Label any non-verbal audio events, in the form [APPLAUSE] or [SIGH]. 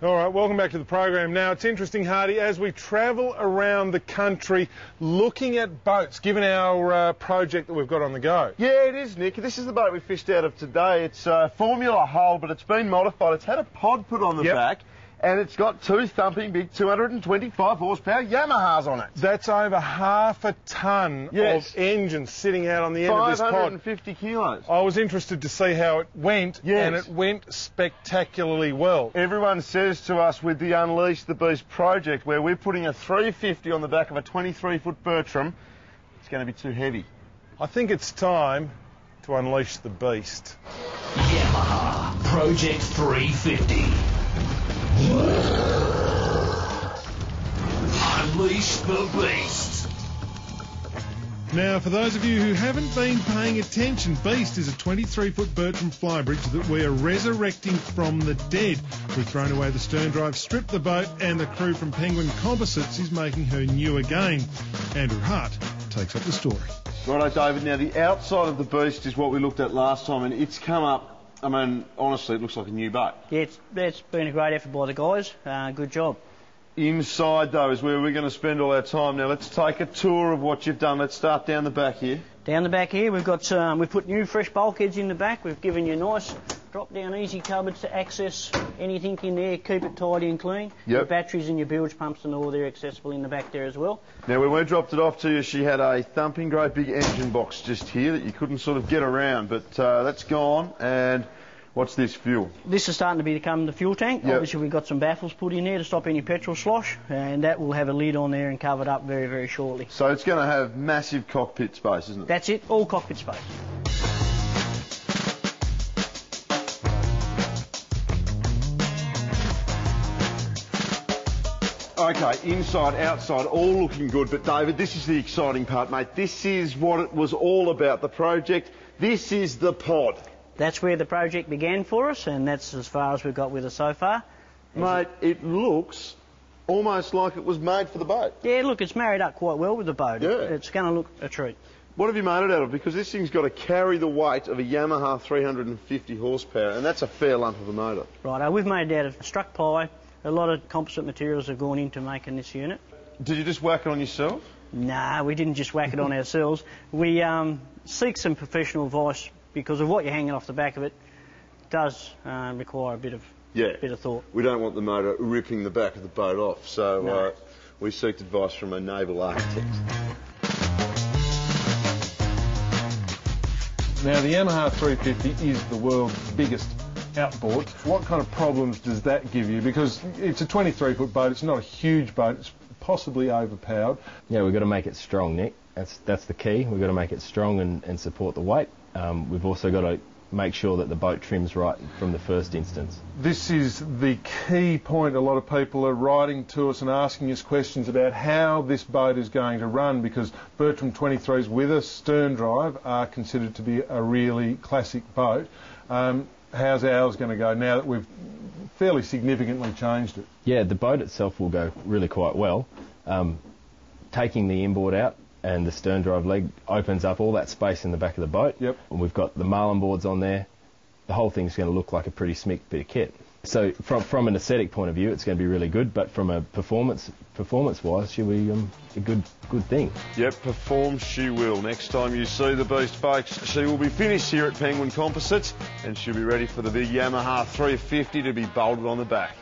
All right, welcome back to the program. Now, it's interesting, Hardy, as we travel around the country looking at boats, given our uh, project that we've got on the go. Yeah, it is, Nick. This is the boat we fished out of today. It's a Formula hull, but it's been modified. It's had a pod put on the Yep. back, and it's got two thumping big 225 horsepower Yamahas on it. That's over half a tonne Yes. of engine sitting out on the end of this pod. 550 kilos. I was interested to see how it went, Yes. and it went spectacularly well. Everyone says to us with the Unleash the Beast project, where we're putting a 350 on the back of a 23 foot Bertram, it's going to be too heavy. I think it's time to unleash the beast. Yamaha Project 350. Unleash the beast. Now, for those of you who haven't been paying attention, Beast is a 23 foot Bertram flybridge that we are resurrecting from the dead. We've thrown away the stern drive, stripped the boat, and the crew from Penguin Composites is making her new again. Andrew Hart takes up the story. Righto, David. Now, the outside of the Beast is what we looked at last time, and it's come up. I mean, honestly, it looks like a new boat. Yeah, it's, it's been a great effort by the guys. Uh, good job. Inside, though, is where we're going to spend all our time. Now, let's take a tour of what you've done. Let's start down the back here. Down the back here, we've got um, we've put new fresh bulkheads in the back. We've given you nice drop-down easy cupboards to access anything in there. Keep it tidy and clean. Yep. Your batteries and your bilge pumps and all they're accessible in the back there as well. Now, when we dropped it off to you, she had a thumping great big engine box just here that you couldn't sort of get around, but uh, that's gone. And what's this fuel? This is starting to become the fuel tank. Yep. Obviously, we've got some baffles put in there to stop any petrol slosh, and that will have a lid on there and covered up very, very shortly. So it's going to have massive cockpit space, isn't it? That's it, all cockpit space. Okay, inside, outside, all looking good. But David, this is the exciting part, mate. This is what it was all about, the project. This is the pod. That's where the project began for us, and that's as far as we've got with it so far. Mate, it looks almost like it was made for the boat. Yeah, look, it's married up quite well with the boat. Yeah. It's going to look a treat. What have you made it out of? Because this thing's got to carry the weight of a Yamaha 350 horsepower, and that's a fair lump of a motor. Right, uh, we've made it out of struck ply. A lot of composite materials have gone into making this unit. Did you just whack it on yourself? Nah, we didn't just whack it on [LAUGHS] ourselves. We um, seek some professional advice because of what you're hanging off the back of it does uh, require a bit of Yeah. bit of thought. We don't want the motor ripping the back of the boat off, so No. uh, we seeked advice from a naval architect. Now, the Yamaha 350 is the world's biggest outboard. What kind of problems does that give you? Because it's a 23 foot boat, it's not a huge boat, it's possibly overpowered. Yeah, we've got to make it strong, Nick. That's that's the key. We've got to make it strong and, and support the weight. Um, we've also got to make sure that the boat trims right from the first instance. This is the key point. A lot of people are writing to us and asking us questions about how this boat is going to run because Bertram 23s with a stern drive are considered to be a really classic boat. Um, how's ours going to go now that we've fairly significantly changed it? Yeah, the boat itself will go really quite well. Um, taking the inboard out and the stern drive leg opens up all that space in the back of the boat. Yep. And we've got the marlin boards on there. The whole thing's going to look like a pretty smick bit of kit. So from from an aesthetic point of view, it's going to be really good. But from a performance performance wise, she'll be um, a good good thing. Yep, perform she will. Next time you see the beast, folks, she will be finished here at Penguin Composites and she'll be ready for the big Yamaha 350 to be bolted on the back.